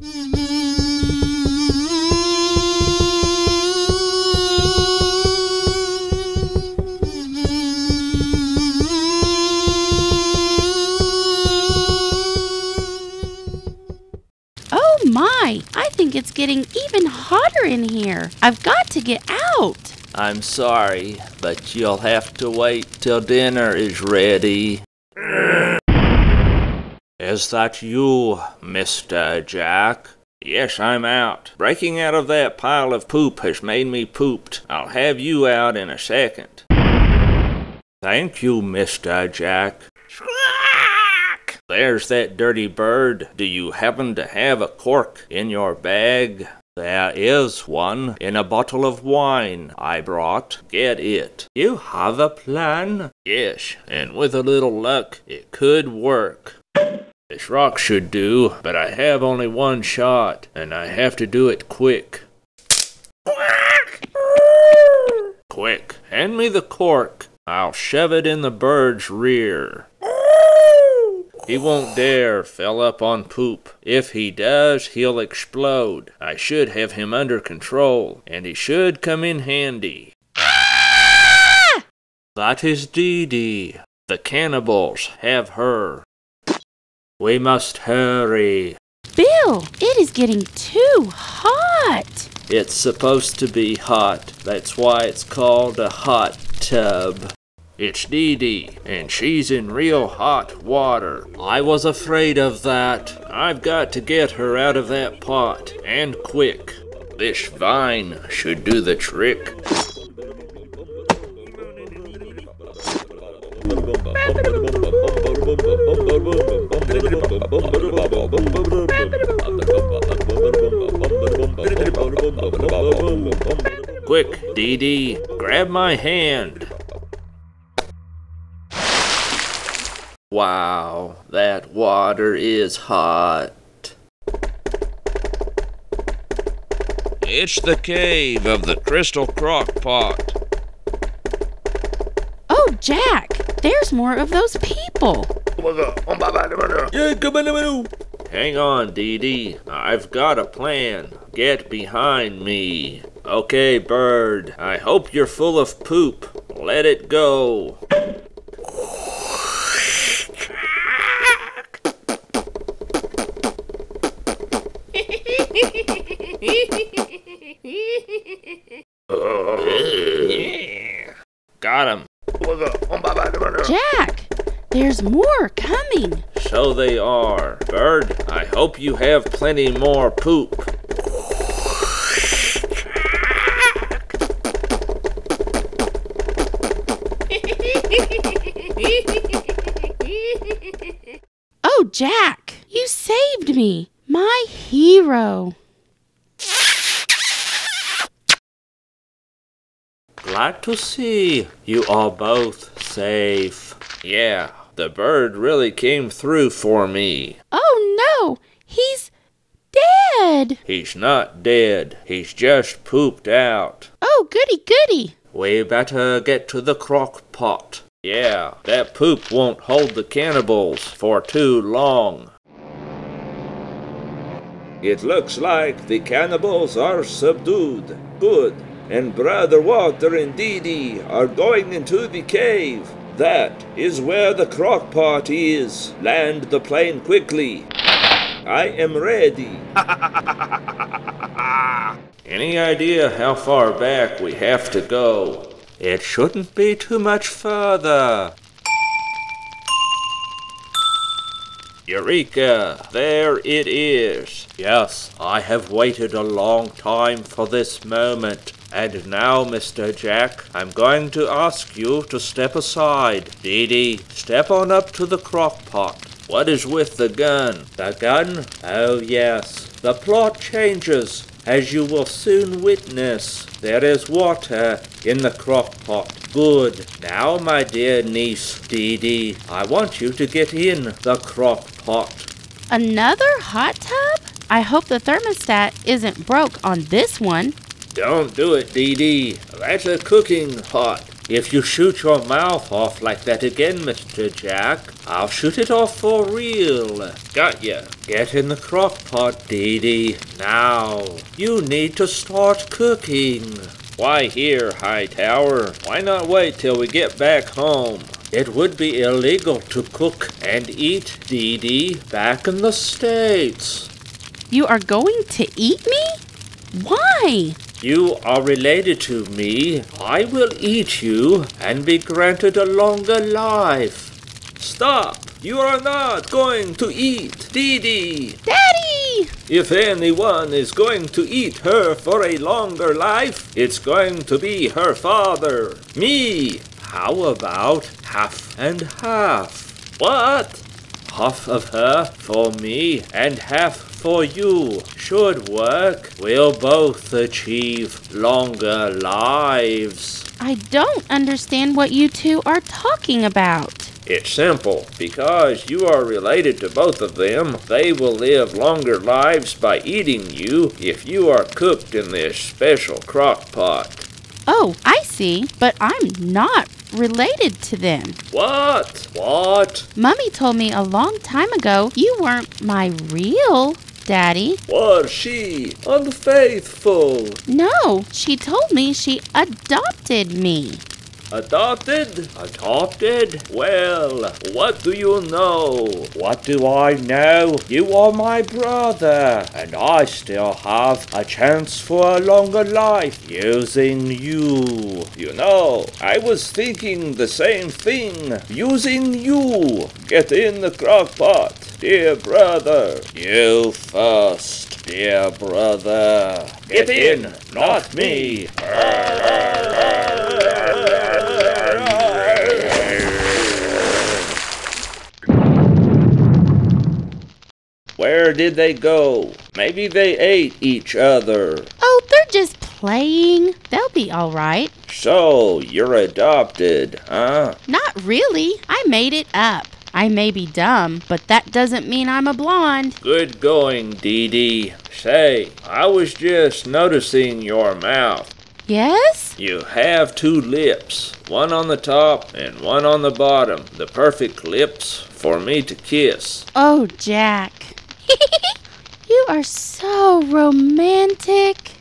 Oh my, I think it's getting even hotter in here. I've got to get out. I'm sorry, but you'll have to wait till dinner is ready. Is that you, Mr. Jack? Yes, I'm out. Breaking out of that pile of poop has made me pooped. I'll have you out in a second. Thank you, Mr. Jack. There's that dirty bird. Do you happen to have a cork in your bag? There is one in a bottle of wine I brought. Get it. You have a plan? Yes, and with a little luck, it could work. This rock should do, but I have only one shot, and I have to do it quick. Quick, hand me the cork. I'll shove it in the bird's rear. He won't dare fell up on poop. If he does, he'll explode. I should have him under control, and he should come in handy. That is Dee Dee. The cannibals have her. We must hurry. Bill, it is getting too hot. It's supposed to be hot. That's why it's called a hot tub. It's Dee Dee, and she's in real hot water. I was afraid of that. I've got to get her out of that pot, and quick. This vine should do the trick. Quick, Dee Dee, grab my hand. Wow, that water is hot. It's the cave of the crystal crock pot. Oh, Jack, there's more of those people. Hang on, Dee Dee. I've got a plan. Get behind me. Okay, bird. I hope you're full of poop. Let it go. Got him. Jack, there's more coming. So they are. Bird, I hope you have plenty more poop. Jack, you saved me. My hero. Glad to see you are both safe. Yeah, the bird really came through for me. Oh no, he's dead. He's not dead, he's just pooped out. Oh, goody goody. We better get to the crock pot. Yeah, that poop won't hold the cannibals for too long. It looks like the cannibals are subdued. Good. And Brother Walter and Dee Dee are going into the cave. That is where the crock pot is. Land the plane quickly. I am ready. Any idea how far back we have to go? It shouldn't be too much further. Eureka! There it is. Yes, I have waited a long time for this moment. And now, Mr. Jack, I'm going to ask you to step aside. Dee Dee, step on up to the crock pot. What is with the gun? The gun? Oh, yes. The plot changes, as you will soon witness. There is water in the crock pot. Good. Now, my dear niece, Dee Dee, I want you to get in the crock pot. Another hot tub? I hope the thermostat isn't broke on this one. Don't do it, Dee Dee. That's a cooking pot. If you shoot your mouth off like that again, Mr. Jack, I'll shoot it off for real. Got ya. Get in the crock pot, Dee Dee. Now, you need to start cooking. Why here, Hightower? Why not wait till we get back home? It would be illegal to cook and eat Dee Dee back in the States. You are going to eat me? Why? You are related to me. I will eat you and be granted a longer life. Stop! You are not going to eat Dee Dee. Daddy! If anyone is going to eat her for a longer life, it's going to be her father, me. How about half and half? What? Half of her for me and half for you should work. We'll both achieve longer lives. I don't understand what you two are talking about. It's simple. Because you are related to both of them, they will live longer lives by eating you if you are cooked in this special crock pot. Oh, I see. But I'm not related to them. What? What? Mummy told me a long time ago you weren't my real daddy. Was she unfaithful? No, she told me she adopted me. Adopted? Adopted? Well, what do you know? What do I know? You are my brother, and I still have a chance for a longer life using you. You know, I was thinking the same thing. Using you. Get in the crock pot, dear brother. You first, dear brother. Get in, not me. Where did they go? Maybe they ate each other. Oh, they're just playing. They'll be all right. So, you're adopted, huh? Not really. I made it up. I may be dumb, but that doesn't mean I'm a blonde. Good going, Dee Dee. Say, I was just noticing your mouth. Yes? You have two lips, one on the top and one on the bottom. The perfect lips for me to kiss. Oh, Jack. you are so romantic.